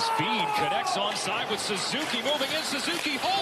His feed connects onside with Suzuki moving in. Suzuki holds.